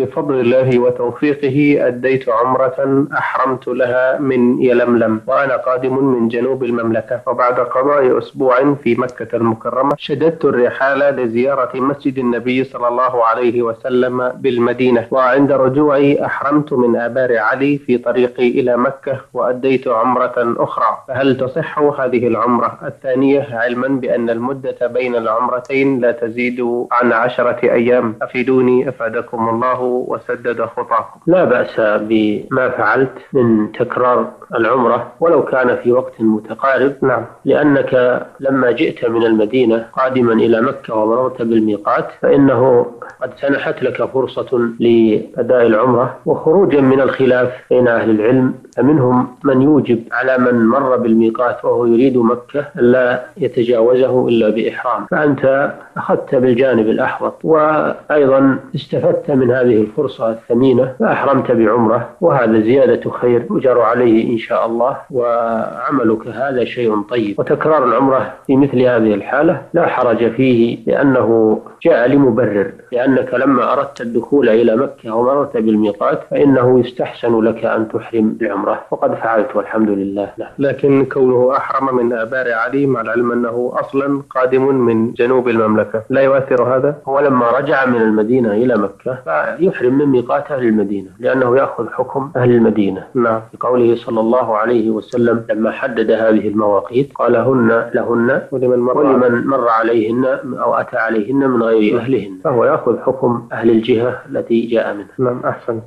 بفضل الله وتوفيقه أديت عمرة أحرمت لها من يلملم وأنا قادم من جنوب المملكة. وبعد قضاء أسبوع في مكة المكرمة شددت الرحال لزيارة مسجد النبي صلى الله عليه وسلم بالمدينة. وعند رجوعي أحرمت من آبار علي في طريقي إلى مكة وأديت عمرة أخرى. فهل تصح هذه العمرة؟ الثانية علما بأن المدة بين العمرتين لا تزيد عن عشرة أيام. أفيدوني أفادكم الله. وسدد خطاكم. لا بأس بما فعلت من تكرار العمرة ولو كان في وقت متقارب. نعم. لأنك لما جئت من المدينة قادما إلى مكة ومررت بالميقات فإنه قد سنحت لك فرصة لأداء العمرة وخروجا من الخلاف بين أهل العلم. فمنهم من يوجب على من مر بالميقات وهو يريد مكة لا يتجاوزه إلا بإحرام. فأنت أخذت بالجانب الأحوط وأيضا استفدت من هذه الفرصة الثمينة فأحرمت بعمرة وهذا زيادة خير يجر عليه إن شاء الله وعملك هذا شيء طيب وتكرار العمرة في مثل هذه الحالة لا حرج فيه لأنه جاء لمبرر لأنك لما أردت الدخول إلى مكة ومررت بالميقات فإنه يستحسن لك أن تحرم بعمرة وقد فعلت والحمد لله نعم. لكن كونه أحرم من آبار علي مع العلم أنه أصلا قادم من جنوب المملكة لا يؤثر هذا؟ هو لما رجع من المدينة إلى مكة فيحرم من ميقات أهل المدينة لأنه يأخذ حكم أهل المدينة. نعم. بقوله صلى الله عليه وسلم لما حدد هذه المواقيت قال هن لهن ولمن مر ولمن مر عليهن أو أتى عليهن من غير أهلهن. فهو يأخذ حكم أهل الجهة التي جاء منها. نعم أحسن